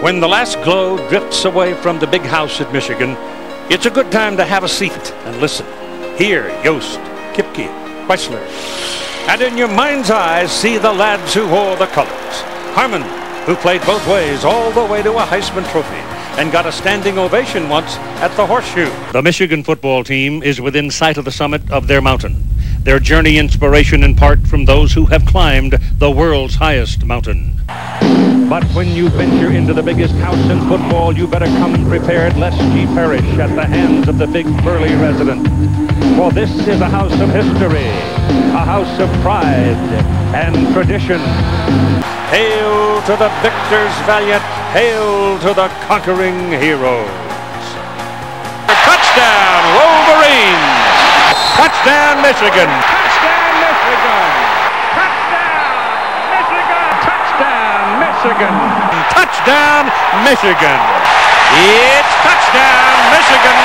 When the last glow drifts away from the big house at Michigan, it's a good time to have a seat and listen. Hear Yost, Kipke, Crisler, and in your mind's eye see the lads who wore the colors. Harmon, who played both ways all the way to a Heisman Trophy and got a standing ovation once at the Horseshoe. The Michigan football team is within sight of the summit of their mountain. Their journey inspiration in part from those who have climbed the world's highest mountain. But when you venture into the biggest house in football, you better come prepared lest ye perish at the hands of the big burly resident. For this is a house of history, a house of pride and tradition. Hail to the victors valiant, hail to the conquering heroes. Touchdown, Wolverines! Touchdown, Michigan! Touchdown, Michigan! Touchdown, Michigan! Touchdown, Michigan! Touchdown, Michigan! It's touchdown, Michigan!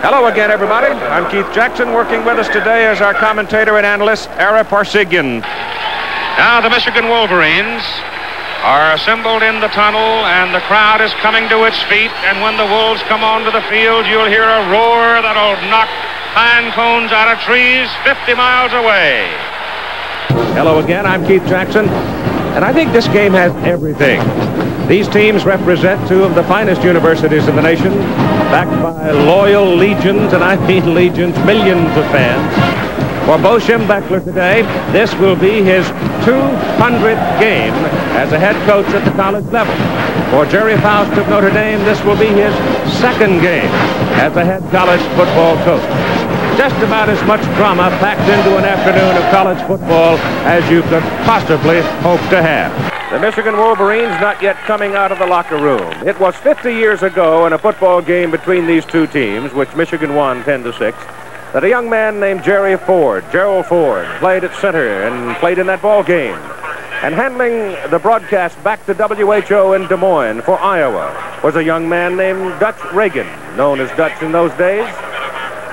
Hello again, everybody. I'm Keith Jackson. Working with us today as our commentator and analyst, Ara Parseghian. Now, the Michigan Wolverines are assembled in the tunnel, and the crowd is coming to its feet. And when the Wolves come onto the field, you'll hear a roar that'll knock pine cones out of trees 50 miles away. Hello again. I'm Keith Jackson. And I think this game has everything. These teams represent two of the finest universities in the nation, backed by loyal legions, and I mean legions, millions of fans. For Bo Schembechler today, this will be his 200th game as a head coach at the college level. For Gerry Faust of Notre Dame, this will be his second game as a head college football coach just about as much drama packed into an afternoon of college football as you could possibly hope to have. The Michigan Wolverines not yet coming out of the locker room. It was 50 years ago in a football game between these two teams, which Michigan won 10 to 6, that a young man named Jerry Ford, Gerald Ford, played at center and played in that ball game. And handling the broadcast back to WHO in Des Moines for Iowa was a young man named Dutch Reagan, known as Dutch in those days.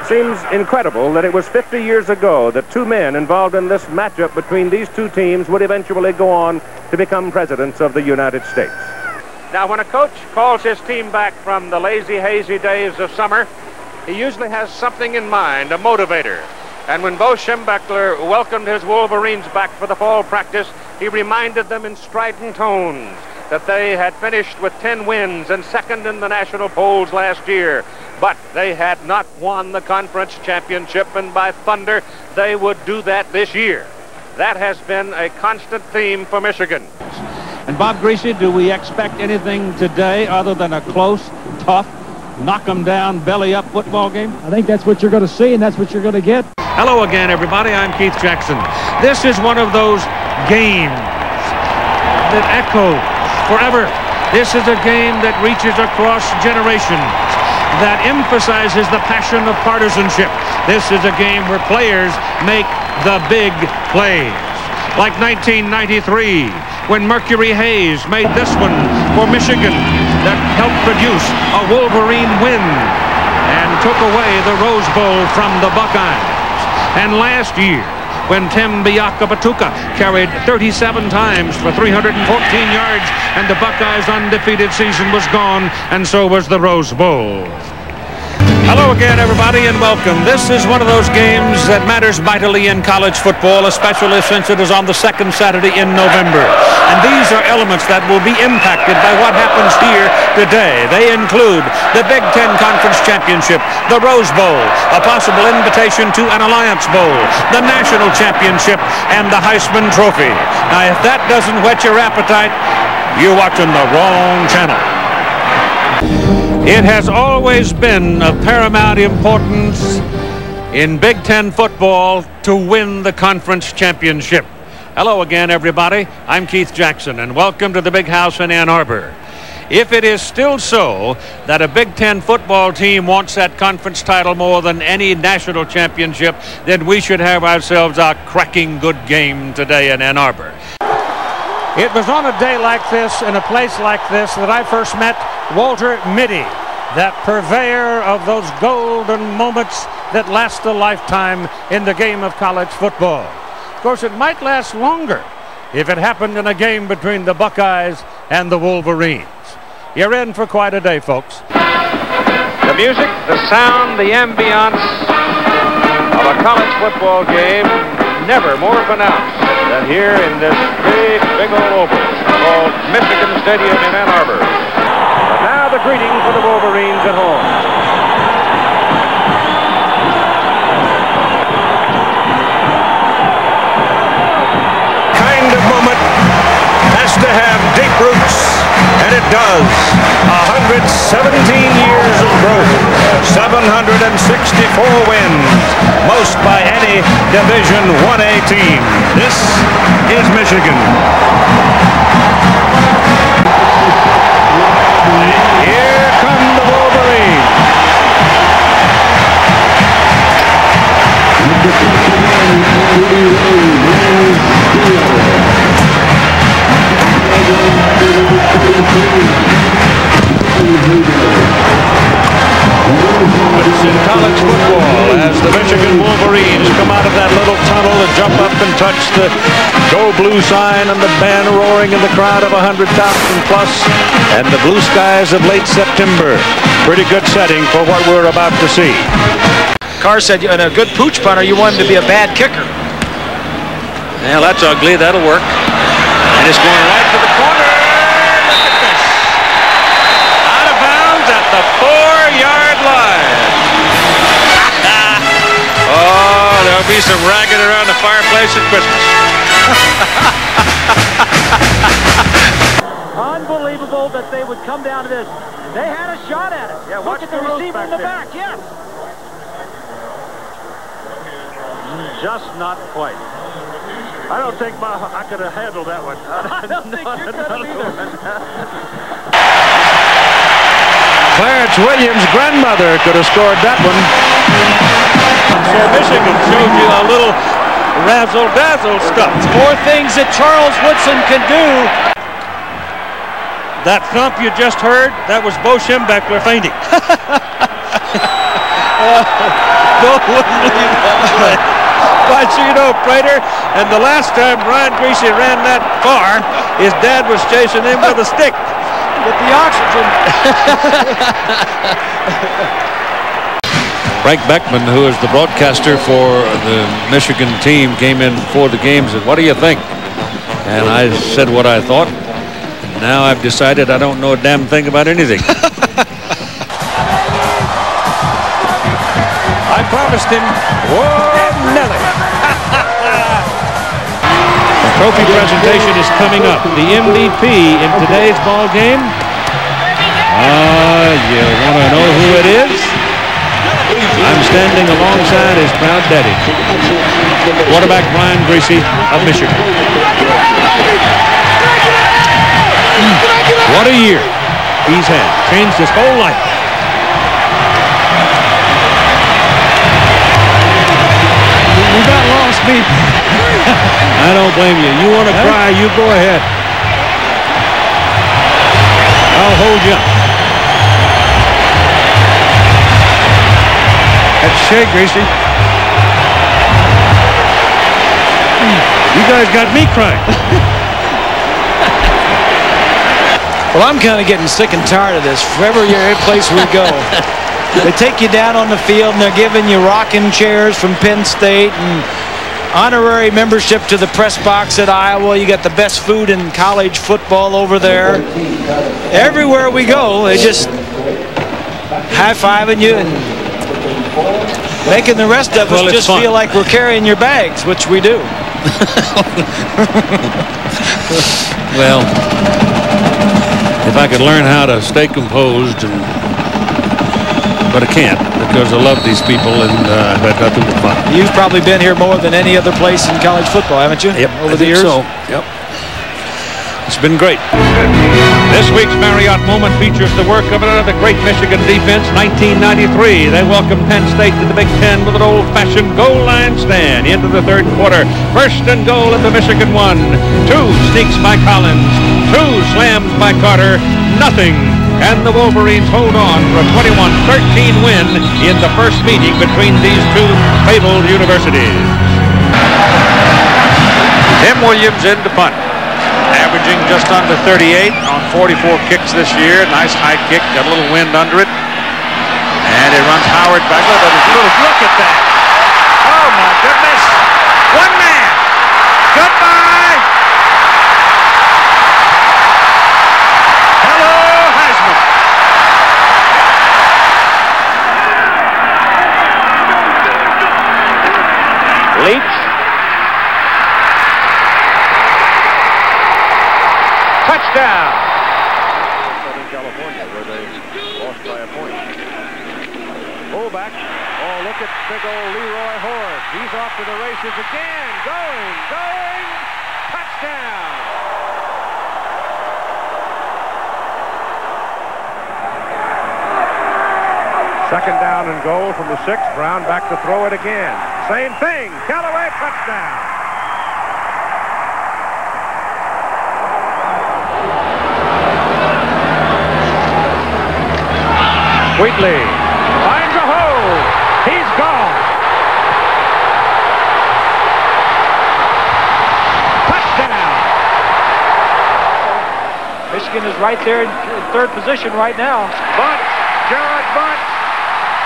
Seems incredible that it was 50 years ago that two men involved in this matchup between these two teams would eventually go on to become presidents of the United States. Now, when a coach calls his team back from the lazy, hazy days of summer, he usually has something in mind, a motivator. And when Bo Schembechler welcomed his Wolverines back for the fall practice, he reminded them in strident tones that they had finished with 10 wins and second in the national polls last year. But they had not won the conference championship, and by thunder, they would do that this year. That has been a constant theme for Michigan. And Bob Griese, do we expect anything today other than a close, tough, knock 'em down, belly up football game? I think that's what you're going to see, and that's what you're going to get. Hello again, everybody. I'm Keith Jackson. This is one of those games that echoes forever. This is a game that reaches across generations, that emphasizes the passion of partisanship. This is a game where players make the big plays. Like 1993, when Mercury Hayes made this one for Michigan that helped produce a Wolverine win and took away the Rose Bowl from the Buckeyes. And last year, when Tim Biakabutuka carried 37 times for 314 yards and the Buckeyes' undefeated season was gone, and so was the Rose Bowl. Hello again, everybody, and welcome. This is one of those games that matters mightily in college football, especially since it is on the second Saturday in November. And these are elements that will be impacted by what happens here today. They include the Big Ten Conference Championship, the Rose Bowl, a possible invitation to an Alliance Bowl, the National Championship, and the Heisman Trophy. Now, if that doesn't whet your appetite, you're watching the wrong channel. It has always been of paramount importance in Big Ten football to win the conference championship. Hello again, everybody. I'm Keith Jackson, and welcome to the Big House in Ann Arbor. If it is still so that a Big Ten football team wants that conference title more than any national championship, then we should have ourselves a cracking good game today in Ann Arbor. It was on a day like this, in a place like this, that I first met Walter Mitty, that purveyor of those golden moments that last a lifetime in the game of college football. Of course, it might last longer if it happened in a game between the Buckeyes and the Wolverines. You're in for quite a day, folks. The music, the sound, the ambiance of a college football game never more pronounced than here in this big, big old oval called Michigan Stadium in Ann Arbor. But now the greeting for the Wolverines at home. Kind of moment has to have deep roots, and it does. 117 years of growth, 764 wins, most by any Division 1A team. This is Michigan. Jump touch the Go Blue sign and the band roaring in the crowd of 100,000 plus and the blue skies of late September. Pretty good setting for what we're about to see. Carr said in a good pooch punter, you want him to be a bad kicker. Well, that's ugly. That'll work. And it's going right to the corner. Christmas. Unbelievable that they would come down to this. They had a shot at it. Yeah, Look at the, the receiver in the there. back. Yes. Just not quite. I don't think my, I could have handled that one. I don't think you could have either. Clarence Williams' grandmother could have scored that one. So Michigan showed you a little razzle-dazzle stuff. More things that Charles Woodson can do. That thump you just heard, that was Bo Schembechler fainting. oh, Bo wouldn't leave that but you know, Prater, and the last time Brian Griese ran that far, his dad was chasing him with a stick. With the oxygen. Frank Beckman, who is the broadcaster for the Michigan team, came in for the game and said, what do you think? And I said what I thought. Now I've decided I don't know a damn thing about anything. I promised him, whoa, Nelly. the trophy presentation is coming up. The MVP in today's ball game. Ah, uh, you want to know who it is? I'm standing alongside his proud daddy, quarterback Brian Griese of Michigan. What a year he's had. Changed his whole life. We got lost people. I don't blame you. You want to cry, you go ahead. I'll hold you up. Shea Gracie. You guys got me crying. well, I'm kind of getting sick and tired of this. Wherever every place we go, they take you down on the field and they're giving you rocking chairs from Penn State and honorary membership to the press box at Iowa. You got the best food in college football over there. Everywhere we go, they just high-fiving you and making the rest of us just fun. feel like we're carrying your bags, which we do. well, if I could learn how to stay composed and but I can't because I love these people and uh, I've had nothing but fun. You've probably been here more than any other place in college football, haven't you? Yep, over I the years. So, yep. It's been great. This week's Marriott moment features the work of another great Michigan defense, 1993. They welcomed Penn State to the Big Ten with an old-fashioned goal line stand into the third quarter. First and goal at the Michigan one. Two sneaks by Collins. Two slams by Carter. Nothing and the Wolverines hold on for a 21-13 win in the first meeting between these two fabled universities. Tim Williams in to punt. Just under 38 on 44 kicks this year. Nice high kick, got a little wind under it. And it runs Howard back. Look at that. Oh my goodness. Again. Going, going. Touchdown. Second down and goal from the six. Brown back to throw it again. Same thing. Calloway touchdown. Wheatley finds a hole. He's gone. Touchdown. Michigan is right there in third position right now. Bunch. Jarrod Bunch.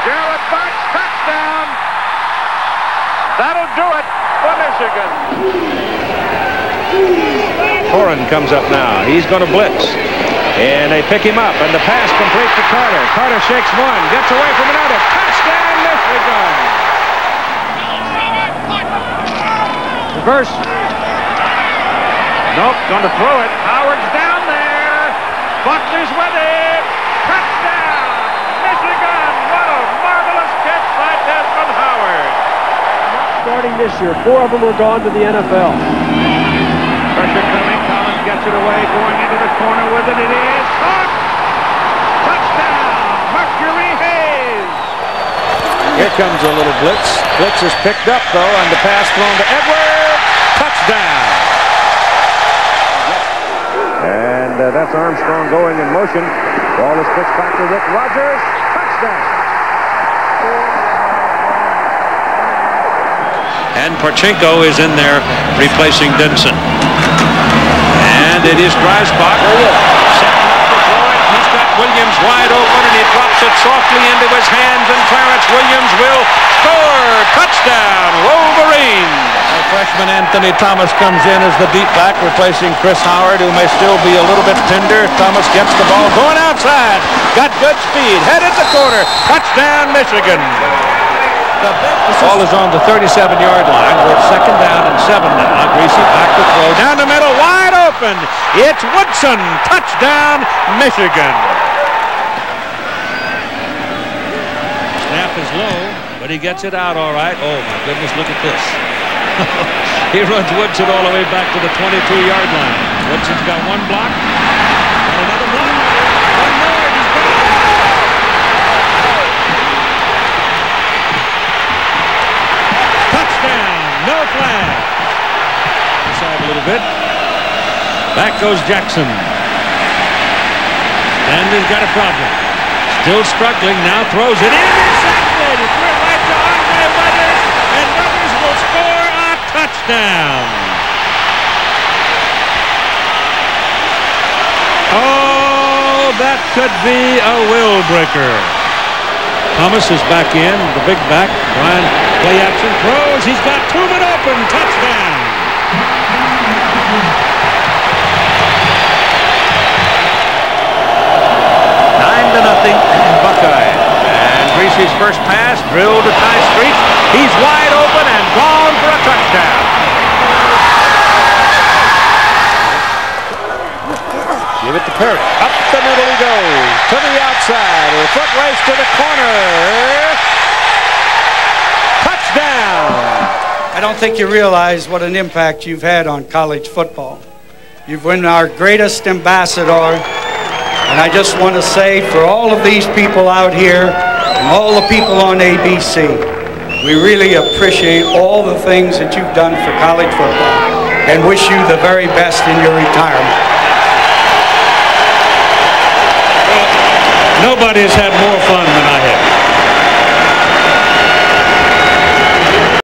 Jarrod Bunch. Touchdown. That'll do it for Michigan. Horan comes up now. He's going to blitz. And they pick him up, and the pass complete to Carter. Carter shakes one, gets away from another. Touchdown, Michigan! Reverse. Nope, going to throw it. Howard's down there. Buckner's with it. Touchdown, Michigan! What a marvelous catch by Desmond Howard. Starting this year, four of them were gone to the NFL. Pressure coming. Collins gets it away, going into the corner with it. It is caught. Touchdown, Mercury Hayes. Here comes a little blitz. Blitz is picked up, though, and the pass thrown to Edwards. Touchdown. Uh, that's Armstrong going in motion. Ball is pitched back to Rick Rogers. Touchdown. And Parchenko is in there replacing Denson. And it is Dreisbach. Setting up to throw it. He's got Williams wide open and he drops it softly into his hands and Clarence Williams will score. Touchdown, Wolverine. Freshman Anthony Thomas comes in as the deep back replacing Chris Howard who may still be a little bit tender. Thomas gets the ball going outside. Got good speed. Headed the corner. Touchdown, Michigan. The ball is on the 37-yard line. We're at second down and seven now. Griese back to throw. Down the middle, wide open. It's Woodson. Touchdown, Michigan. Snap is low, but he gets it out all right. Oh, my goodness, look at this. he runs Woodson all the way back to the 22-yard line. Woodson's got one block. Another block. One more. He's it. Touchdown. No flag. Inside a little bit. Back goes Jackson. And he's got a problem. Still struggling. Now throws it in. Intercepted. It went right to Andre Weathers. And Weathers will score touchdown. Oh, that could be a will breaker. Thomas is back in, the big back. Brian, play action, throws. He's got two men open. Touchdown. Nine to nothing, Buckeye. And Griese's first pass, drilled to Tai Streets. He's wide open and gone for a touchdown. Give it to Perry. Up the middle he goes. To the outside. A foot race to the corner. Touchdown. I don't think you realize what an impact you've had on college football. You've been our greatest ambassador, and I just want to say for all of these people out here and all the people on ABC, we really appreciate all the things that you've done for college football and wish you the very best in your retirement. Nobody's had more fun